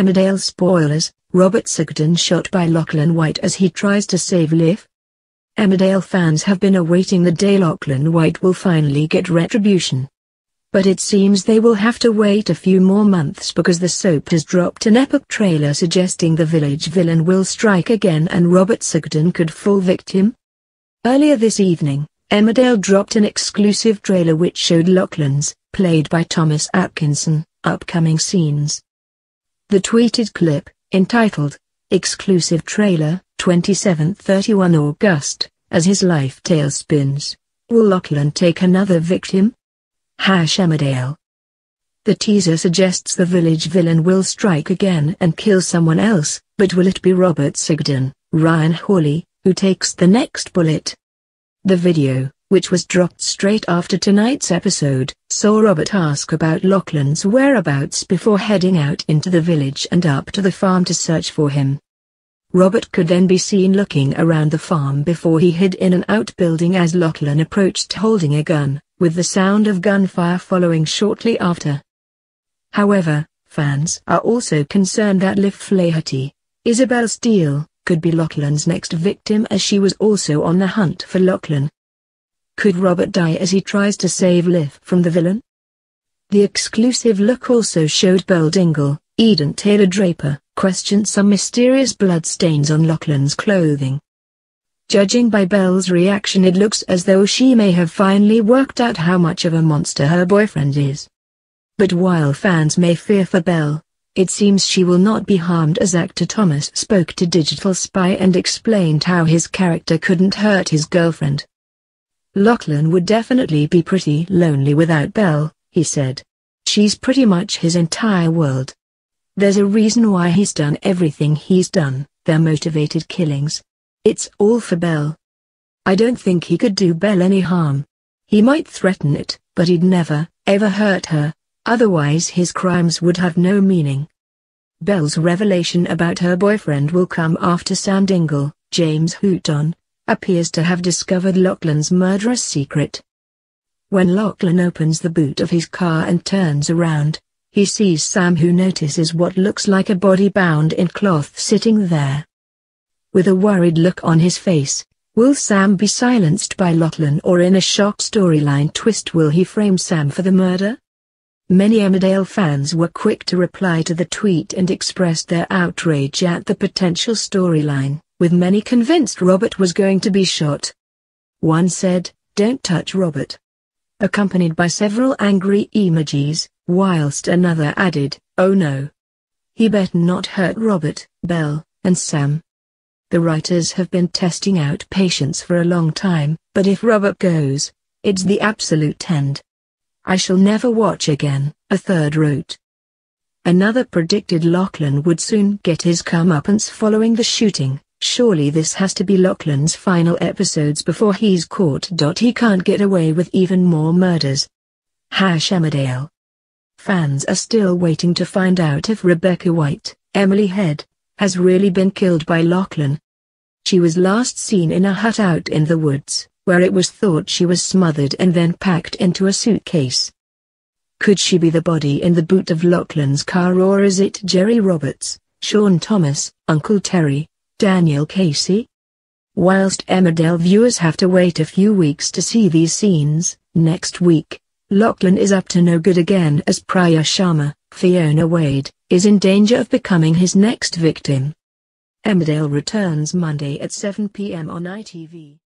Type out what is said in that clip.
Emmerdale spoilers, Robert Sugden shot by Lachlan White as he tries to save Liv. Emmerdale fans have been awaiting the day Lachlan White will finally get retribution. But it seems they will have to wait a few more months because the soap has dropped an epic trailer suggesting the village villain will strike again and Robert Sugden could fall victim. Earlier this evening, Emmerdale dropped an exclusive trailer which showed Lachlan's, played by Thomas Atkinson, upcoming scenes. The tweeted clip, entitled, Exclusive Trailer, 27-31 August, as his life tail spins, will Lachlan take another victim? Hash Emmerdale. The teaser suggests the village villain will strike again and kill someone else, but will it be Robert Sugden, Ryan Hawley, who takes the next bullet? The video, which was dropped straight after tonight's episode, saw Robert ask about Lachlan's whereabouts before heading out into the village and up to the farm to search for him. Robert could then be seen looking around the farm before he hid in an outbuilding as Lachlan approached holding a gun, with the sound of gunfire following shortly after. However, fans are also concerned that Liv Flaherty, Isobel Steele, could be Lachlan's next victim as she was also on the hunt for Lachlan. Could Robert die as he tries to save Liv from the villain? The exclusive look also showed Belle Dingle, Eden Taylor Draper, questioned some mysterious blood stains on Lachlan's clothing. Judging by Belle's reaction it looks as though she may have finally worked out how much of a monster her boyfriend is. But while fans may fear for Belle, it seems she will not be harmed as actor Thomas spoke to Digital Spy and explained how his character couldn't hurt his girlfriend. Lachlan would definitely be pretty lonely without Belle, he said. She's pretty much his entire world. There's a reason why he's done everything he's done, their motivated killings. It's all for Belle. I don't think he could do Belle any harm. He might threaten it, but he'd never, ever hurt her, otherwise his crimes would have no meaning. Belle's revelation about her boyfriend will come after Sam Dingle, James Hooton, appears to have discovered Lachlan's murderous secret. When Lachlan opens the boot of his car and turns around, he sees Sam who notices what looks like a body bound in cloth sitting there. With a worried look on his face, will Sam be silenced by Lachlan or in a shock storyline twist will he frame Sam for the murder? Many Emmerdale fans were quick to reply to the tweet and expressed their outrage at the potential storyline, with many convinced Robert was going to be shot. One said, don't touch Robert. Accompanied by several angry emojis, whilst another added, oh no. He better not hurt Robert, Belle, and Sam. The writers have been testing out patience for a long time, but if Robert goes, it's the absolute end. I shall never watch again, a third wrote. Another predicted Lachlan would soon get his comeuppance following the shooting, surely this has to be Lachlan's final episodes before he's caught. He can't get away with even more murders. Hash Emmerdale. Fans are still waiting to find out if Rebecca White, Emily Head, has really been killed by Lachlan. She was last seen in a hut out in the woods, where it was thought she was smothered and then packed into a suitcase. Could she be the body in the boot of Lachlan's car or is it Gerry Roberts, Shaun Thomas, Uncle Terry, Daniel Casey? Whilst Emmerdale viewers have to wait a few weeks to see these scenes, next week, Lachlan is up to no good again as Priya Sharma, Fiona Wade, is in danger of becoming his next victim. Emmerdale returns Monday at 7 p.m. on ITV.